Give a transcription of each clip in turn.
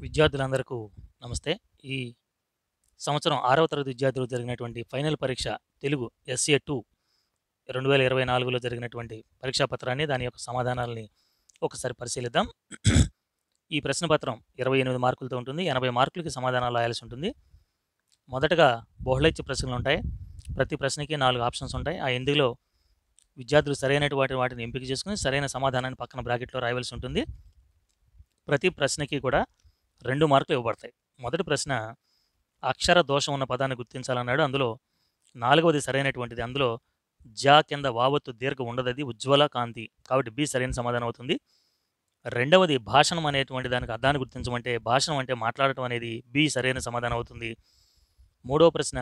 విద్యార్థులందరకు నమస్తే. ఈ సంవత్సరం ఆరవ తరగతి విద్యార్థులు జరిగినటువంటి ఫైనల్ పరీక్ష తెలుగు ఎస్ఏ టూ రెండు వేల ఇరవై నాలుగులో జరిగినటువంటి పరీక్షా పత్రాన్ని దాని యొక్క సమాధానాలని ఒకసారి పరిశీలిద్దాం. ఈ ప్రశ్న పత్రం ఇరవై ఎనిమిది మార్కులతో ఉంటుంది. ఎనభై మార్కులకి సమాధానాలు రాయాల్సి ఉంటుంది. మొదటగా బహుళైచ్య ప్రశ్నలు ఉంటాయి. ప్రతి ప్రశ్నకి నాలుగు ఆప్షన్స్ ఉంటాయి. ఆ ఎందులో విద్యార్థులు సరైనటువంటి వాటిని ఎంపిక చేసుకుని సరైన సమాధానాన్ని పక్కన బ్రాకెట్లో రాయవలసి ఉంటుంది. ప్రతి ప్రశ్నకి కూడా రెండు మార్కులు ఇవ్వబడతాయి. మొదటి ప్రశ్న అక్షర దోషం ఉన్న పదాన్ని గుర్తించాలన్నాడు. అందులో నాలుగవది సరైనటువంటిది. అందులో జా కింద వావత్తు దీర్ఘ ఉండదది ఉజ్వల కాంతి. కాబట్టి బి సరైన సమాధానం అవుతుంది. రెండవది భాషణం అనేటువంటి దానికి అర్థాన్ని గుర్తించమంటే భాషణం అంటే మాట్లాడటం అనేది బి సరైన సమాధానం అవుతుంది. మూడవ ప్రశ్న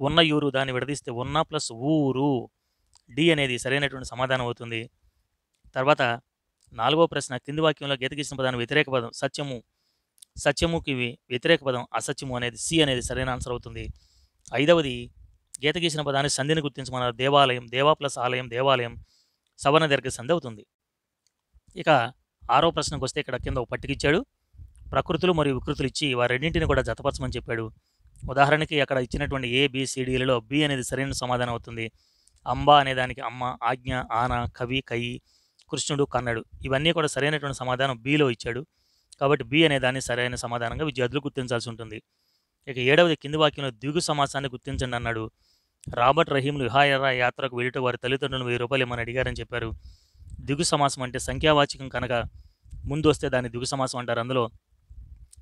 ఉన్న యూరు దాన్ని విడదీస్తే ఉన్న ప్లస్ ఊరు. డి అనేది సరైనటువంటి సమాధానం అవుతుంది. తర్వాత నాలుగో ప్రశ్న కింది వాక్యంలో గీతగీసిన పదాన్ని వ్యతిరేక పదం సత్యము. సత్యముకి వ్యతిరేక పదం అసత్యము అనేది సి అనేది సరైన ఆన్సర్ అవుతుంది. ఐదవది గీత గీసిన పదాన్ని సంధిని గుర్తించమన్నారు దేవాలయం దేవా ప్లస్ ఆలయం దేవాలయం సవర్ణ దీర్ఘ సంధి అవుతుంది. ఇక ఆరో ప్రశ్నకు వస్తే ఇక్కడ కింద ఒక పట్టుకిచ్చాడు ప్రకృతులు మరియు వికృతులు ఇచ్చి వారెన్నింటిని కూడా జతపరచమని చెప్పాడు. ఉదాహరణకి అక్కడ ఇచ్చినటువంటి ఏ బి సిడీలలో బి అనేది సరైన సమాధానం అవుతుంది. అంబ అనే దానికి అమ్మ ఆజ్ఞ ఆన కవి కయి కృష్ణుడు కన్నడు ఇవన్నీ కూడా సరైనటువంటి సమాధానం బిలో ఇచ్చాడు. కాబట్టి బి అనే దాన్ని సరైన సమాధానంగా విద్యార్థులు గుర్తించాల్సి ఉంటుంది. ఇక ఏడవది కింది వాక్యంలో దిగు సమాసాన్ని గుర్తించండి అన్నాడు. రాబర్ట్ రహీంలు విహాయర యాత్రకు వెళ్ళట వారి తల్లిదండ్రులు వెయ్యి రూపాయలు ఏమని అడిగారని చెప్పారు. దిగు సమాసం అంటే సంఖ్యావాచకం కనుక ముందు వస్తే దాన్ని దిగు సమాసం అంటారు. అందులో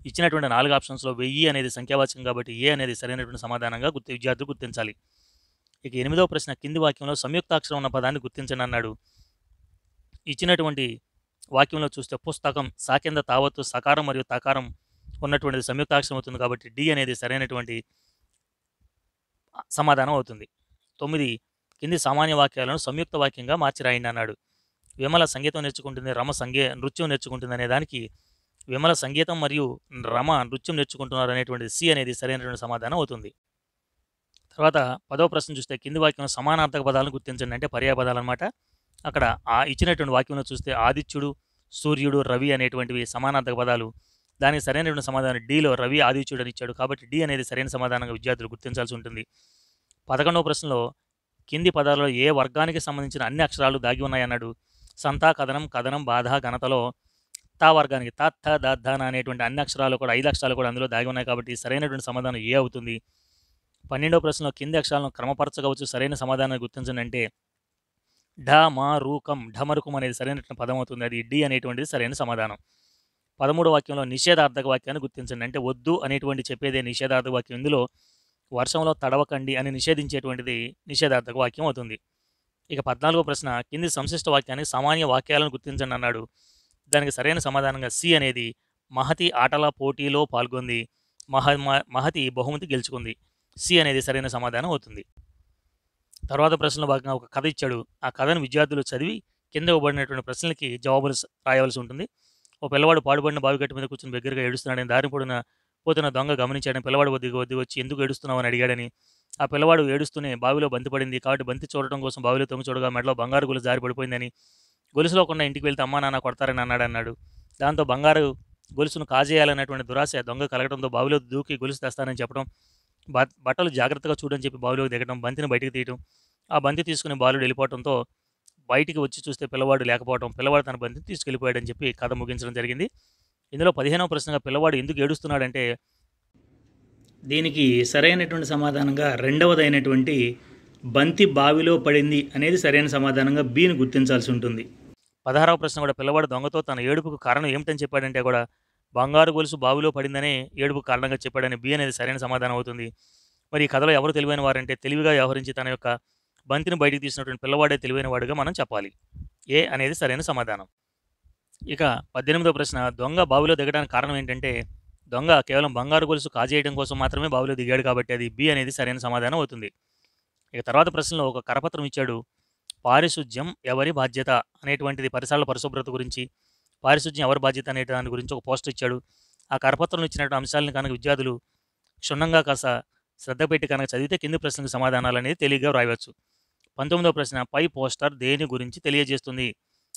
ఇచ్చినటువంటి నాలుగు ఆప్షన్స్లో వెయ్యి అనేది సంఖ్యావాచకం కాబట్టి ఏ అనేది సరైనటువంటి సమాధానంగా గుర్తి విద్యార్థులు గుర్తించాలి. ఇక ఎనిమిదవ ప్రశ్న కింది వాక్యంలో సంయుక్తాక్షరం ఉన్న పదాన్ని గుర్తించండి అన్నాడు. ఇచ్చినటువంటి వాక్యంలో చూస్తే పుస్తకం సాకింద తావత్తు సకారం మరియు తకారం ఉన్నటువంటిది సంయుక్తాక్షరం అవుతుంది కాబట్టి డి అనేది సరైనటువంటి సమాధానం అవుతుంది. తొమ్మిది కింది సామాన్య వాక్యాలను సంయుక్త వాక్యంగా మార్చి రాయండి అన్నాడు. విమల సంగీతం నేర్చుకుంటుంది రమ సంగీ నృత్యం నేర్చుకుంటుంది అనే దానికి విమల సంగీతం మరియు రమ నృత్యం నేర్చుకుంటున్నారు అనేటువంటి సి అనేది సరైనటువంటి సమాధానం అవుతుంది. తర్వాత పదవ ప్రశ్న చూస్తే కింది వాక్యంలో సమానార్థక పదాలను గుర్తించండి. అంటే పర్యాయ పదాలు అనమాట అక్కడ ఆ ఇచ్చినటువంటి వాక్యంలో చూస్తే ఆదిత్యుడు సూర్యుడు రవి అనేటువంటివి సమానార్థక పదాలు. దానికి సరైనటువంటి సమాధానం డీలో రవి ఆదిత్యుడు అని ఇచ్చాడు కాబట్టి డి అనేది సరైన సమాధానంగా విద్యార్థులు గుర్తించాల్సి ఉంటుంది. పదకొండవ ప్రశ్నలో కింది పదాలలో ఏ వర్గానికి సంబంధించిన అన్ని అక్షరాలు దాగి ఉన్నాయన్నాడు సంతా కథనం కథనం బాధ ఘనతలో తా వర్గానికి తా థ ద ధ అనేటువంటి అన్ని అక్షరాలు కూడా ఐదు అక్షరాలు కూడా అందులో దాగి ఉన్నాయి కాబట్టి సరైనటువంటి సమాధానం ఏ అవుతుంది? పన్నెండవ ప్రశ్నలో కింది అక్షరాలను క్రమపరచవచ్చు సరైన సమాధానాన్ని గుర్తించండి అంటే ఢ మా రూకం ఢమరుకం అనేది సరైన పదం అవుతుంది అది డి అనేటువంటిది సరైన సమాధానం. పదమూడవ వాక్యంలో నిషేధార్థక వాక్యాన్ని గుర్తించండి అంటే వద్దు అనేటువంటి చెప్పేదే నిషేధార్థక వాక్యం. ఇందులో వర్షంలో తడవకండి అని నిషేధించేటువంటిది నిషేధార్థక వాక్యం అవుతుంది. ఇక పద్నాలుగో ప్రశ్న కింది సంశిష్ట వాక్యానికి సామాన్య వాక్యాలను గుర్తించండి అన్నాడు. దానికి సరైన సమాధానంగా సి అనేది మహతి ఆటల పోటీలో పాల్గొంది మహ మ- మహతి బహుమతి గెలుచుకుంది. సి అనేది సరైన సమాధానం అవుతుంది. తర్వాత ప్రశ్నలో భాగంగా ఒక కథ ఇచ్చాడు. ఆ కథను విద్యార్థులు చదివి కింద ఇవ్వబడినటువంటి ప్రశ్నలకి జవాబులు రాయవలసి ఉంటుంది. ఓ పిల్లవాడు పాడుబడిన బావిగట్టు మీద కూర్చొని దగ్గరగా ఏడుస్తున్నాడని దారి పొడిన పోతున్న దొంగ గమనించాడని పిల్లవాడు వద్ద వద్ద వచ్చి ఎందుకు ఏడుస్తున్నావు అని అడిగాడని. ఆ పిల్లవాడు ఏడుస్తూనే బావిలో బంతి పడింది. కాబట్టి బంతి చూడటం కోసం బావిలో తొంగి చూడగా మెడలో బంగారు గొలుసు జారి పడిపోయిందని గొలుసులో కొన్న ఇంటికి వెళ్తే అమ్మా నాన్న కొడతారని అన్నాడు అన్నాడు. దాంతో బంగారు గొలుసును కాజేయాలన్నటువంటి దురాశ దొంగ కలగడంతో బావిలో దూకి గొలుసు తెస్తానని చెప్పడం బట్టలు జాగ్రత్తగా చూడని చెప్పి బావిలోకి దిగడం బంతిని బయటికి తీయడం ఆ బంతి తీసుకుని బాలుడు వెళ్ళిపోవడంతో బయటికి వచ్చి చూస్తే పిల్లవాడు లేకపోవడం పిల్లవాడు తన బంతిని తీసుకెళ్ళిపోయాడని చెప్పి కథ ముగించడం జరిగింది. ఇందులో పదిహేనవ ప్రశ్నగా పిల్లవాడు ఎందుకు ఏడుస్తున్నాడంటే దీనికి సరైనటువంటి సమాధానంగా రెండవదైనటువంటి బంతి బావిలో పడింది అనేది సరైన సమాధానంగా బీని గుర్తించాల్సి ఉంటుంది. పదహారవ ప్రశ్న కూడా పిల్లవాడు దొంగతో తన ఏడుపుకు కారణం ఏమిటని చెప్పాడంటే కూడా బంగారు గొలుసు బావిలో పడిందనే ఏడుపు కారణంగా చెప్పాడని బి అనేది సరైన సమాధానం అవుతుంది. మరి ఈ కథలో ఎవరు తెలివైన వారంటే తెలివిగా వ్యవహరించి తన యొక్క బంతిని బయటికి తీసినటువంటి పిల్లవాడే తెలివైన వాడుగా మనం చెప్పాలి. ఏ అనేది సరైన సమాధానం. ఇక పద్దెనిమిదో ప్రశ్న దొంగ బావిలో దిగడానికి కారణం ఏంటంటే దొంగ కేవలం బంగారు గొలుసు కాజేయడం కోసం మాత్రమే బావిలో దిగాడు కాబట్టి అది బి అనేది సరైన సమాధానం అవుతుంది. ఇక తర్వాత ప్రశ్నలో ఒక కరపత్రం ఇచ్చాడు పారిశుధ్యం ఎవరి బాధ్యత? అనేటువంటిది పరిసరాల పరిశుభ్రత గురించి పారిశుధ్యం ఎవరి బాధ్యత అనే దాని గురించి ఒక పోస్టర్ ఇచ్చాడు. ఆ కరపత్రంలో ఇచ్చినటువంటి అంశాలను కనుక విద్యార్థులు క్షుణ్ణంగా కాస్త శ్రద్ధ పెట్టి కనుక చదివితే కింది ప్రశ్నకు సమాధానాలు అనేది తెలియగా వ్రాయవచ్చు. పంతొమ్మిదవ ప్రశ్న పై పోస్టర్ దేని గురించి తెలియజేస్తుంది?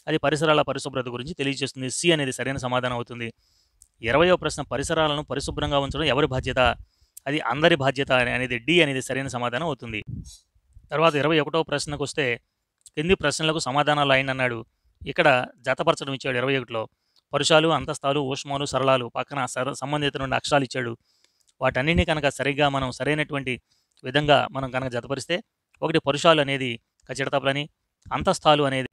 అది పరిసరాల పరిశుభ్రత గురించి తెలియజేస్తుంది. సి అనేది సరైన సమాధానం అవుతుంది. ఇరవయో ప్రశ్న పరిసరాలను పరిశుభ్రంగా ఉంచడం ఎవరి బాధ్యత? అది అందరి బాధ్యత అనేది డి అనేది సరైన సమాధానం అవుతుంది. తర్వాత ఇరవై ఒకటవ ప్రశ్నకు వస్తే కింది ప్రశ్నలకు సమాధానాలు ఆయన అన్నాడు ఇక్కడ జతపరచడం ఇచ్చాడు ఇరవై ఒకటిలో. పరుషాలు అంతస్తాలు ఊష్మాలు సరళాలు పక్కన సర సంబంధిత నుండి అక్షరాలు ఇచ్చాడు. వాటన్నిటిని కనుక సరిగ్గా మనం సరైనటువంటి విధంగా మనం కనుక జతపరిస్తే ఒకటి పరుషాలు అనేది ఖచ్చితపలని అంతస్తాలు అనేది.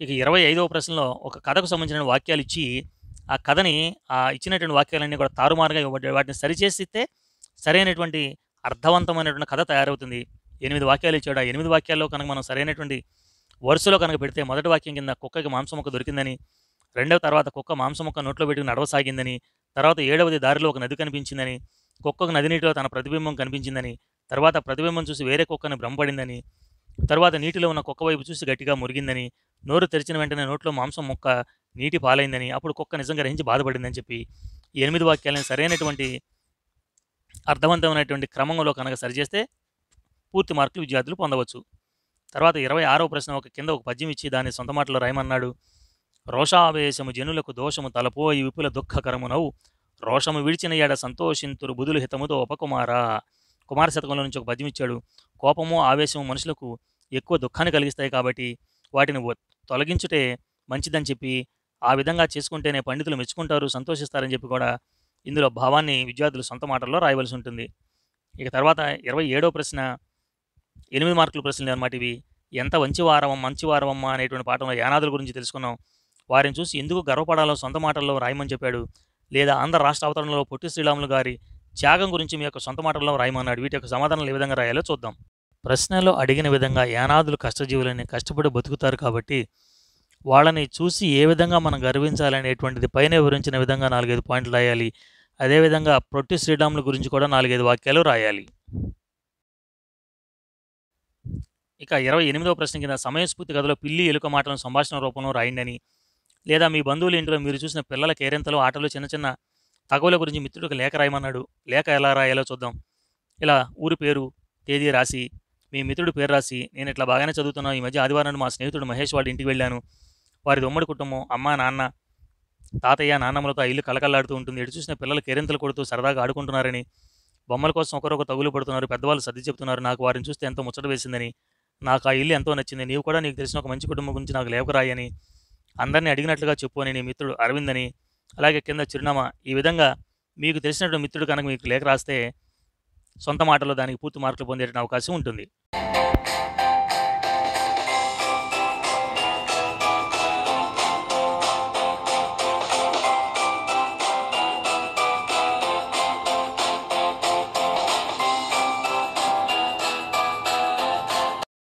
ఇక ఇరవై ఐదవ ప్రశ్నలో ఒక కథకు సంబంధించిన వాక్యాలు ఇచ్చి ఆ కథని ఆ ఇచ్చినటువంటి వాక్యాలన్నీ కూడా తారుమారుగా ఇవ్వబడ్డాయి వాటిని సరిచేసిస్తే సరైనటువంటి అర్థవంతమైనటువంటి కథ తయారవుతుంది. ఎనిమిది వాక్యాలు ఇచ్చాడు. ఆ ఎనిమిది వాక్యాల్లో కనుక మనం సరైనటువంటి వరుసలో కనుక పెడితే మొదటి వాక్యం కింద కుక్కకి మాంసం ముక్క దొరికిందని రెండవ తర్వాత కుక్క మాంసం ముక్క నోట్లో పెట్టుకుని నడవసాగిందని తర్వాత ఏడవది దారిలో ఒక నది కనిపించిందని కుక్కకు నది నీటిలో తన ప్రతిబింబం కనిపించిందని తర్వాత ప్రతిబింబం చూసి వేరే కుక్కని భ్రమపడిందని తర్వాత నీటిలో ఉన్న కుక్క వైపు చూసి గట్టిగా మురిగిందని నోరు తెరిచిన వెంటనే నోట్లో మాంసం ముక్క నీటి పాలైందని అప్పుడు కుక్క నిజంగా గ్రహించి బాధపడిందని చెప్పి ఎనిమిది వాక్యాలను సరైనటువంటి అర్థవంతమైనటువంటి క్రమంలో కనుక సరిచేస్తే పూర్తి మార్కులు విద్యార్థులు పొందవచ్చు. తర్వాత ఇరవై ఆరవ ప్రశ్న ఒక కింద ఒక పద్యం ఇచ్చి దాని సొంత మాటలో రాయమన్నాడు. రోషావేశము జనులకు దోషము తలపోయి విపుల దుఃఖకరమునవు రోషము విడిచిన ఏడ సంతోషింతురు బుధులు హితముతో ఉపకుమార? కుమార శతకంలో నుంచి ఒక పద్యం ఇచ్చాడు. కోపము ఆవేశము మనుషులకు ఎక్కువ దుఃఖాన్ని కలిగిస్తాయి కాబట్టి వాటిని తొలగించుటే మంచిదని చెప్పి ఆ విధంగా చేసుకుంటేనే పండితులు మెచ్చుకుంటారు సంతోషిస్తారని చెప్పి కూడా ఇందులో భావాన్ని విద్యార్థులు సొంత మాటల్లో రాయవలసి ఉంటుంది. ఇక తర్వాత ఇరవై ఏడో ప్రశ్న ఎనిమిది మార్కులు ప్రశ్నలు అనమాట ఇవి. ఎంత మంచివారవం మంచివారవమ్మ అనేటువంటి పాఠంలో యానాదుల గురించి తెలుసుకున్నాం. వారిని చూసి ఎందుకు గర్వపడాలో సొంత మాటల్లో రాయమని చెప్పాడు. లేదా ఆంధ్ర రాష్ట్ర అవతరణలో పొట్టి శ్రీరాములు గారి త్యాగం గురించి మీ యొక్క సొంత మాటల్లో రాయమన్నాడు. వీటి యొక్క సమాధానాలు ఏ విధంగా రాయాలో చూద్దాం. ప్రశ్నలో అడిగిన విధంగా యానాదులు కష్టజీవులని కష్టపడి బతుకుతారు కాబట్టి వాళ్ళని చూసి ఏ విధంగా మనం గర్వించాలనేటువంటిది పైన వివరించిన విధంగా నాలుగైదు పాయింట్లు రాయాలి. అదేవిధంగా పొట్టి శ్రీరాముల గురించి కూడా నాలుగైదు వాక్యాలు రాయాలి. ఇక ఇరవై ఎనిమిదవ ప్రశ్న కింద సమయస్ఫూర్తి కథలో పిల్లి ఎలుక మాటలను సంభాషణ రూపంలో రాయండి లేదా మీ బంధువుల ఇంట్లో మీరు చూసిన పిల్లల కేరింతలు ఆటలు చిన్న చిన్న తగవుల గురించి మిత్రుడికి లేఖ రాయమన్నాడు. లేఖ ఎలా రాయాలో చూద్దాం. ఇలా ఊరి పేరు తేదీ రాసి మీ మిత్రుడు పేరు రాసి నేను ఇట్లా బాగానే చదువుతున్నాను. ఈ మధ్య ఆదివారం మా స్నేహితుడు మహేష్ వాళ్ళ ఇంటికి వెళ్ళాను. వారి ఉమ్మడి కుటుంబం అమ్మ నాన్న తాతయ్య నాన్నమ్మలతో ఇల్లు కలకల్లాడుతూ ఉంటుంది. ఎటు చూసిన పిల్లలు కేరింతలు కొడుతూ సరదాగా ఆడుకుంటున్నారని. బొమ్మల కోసం ఒకరొక తగులు పడుతున్నారు. పెద్దవాళ్ళు సర్ది చెప్తున్నారు నాకు వారిని చూస్తే ఎంతో ముచ్చట వేసిందని. నాకు ఆ ఇల్లు ఎంతో నచ్చింది. నీవు కూడా నీకు తెలిసిన ఒక మంచి కుటుంబం గురించి నాకు లేఖ రాయని అందరినీ అడిగినట్లుగా చెప్పు అని నీ మిత్రుడు అరవింద్ అని అలాగే కింద చిరునామా. ఈ విధంగా మీకు తెలిసినటువంటి మిత్రుడు కనుక మీకు లేఖ రాస్తే సొంత మాటలో దానికి పూర్తి మార్కులు పొందేట అవకాశం ఉంటుంది.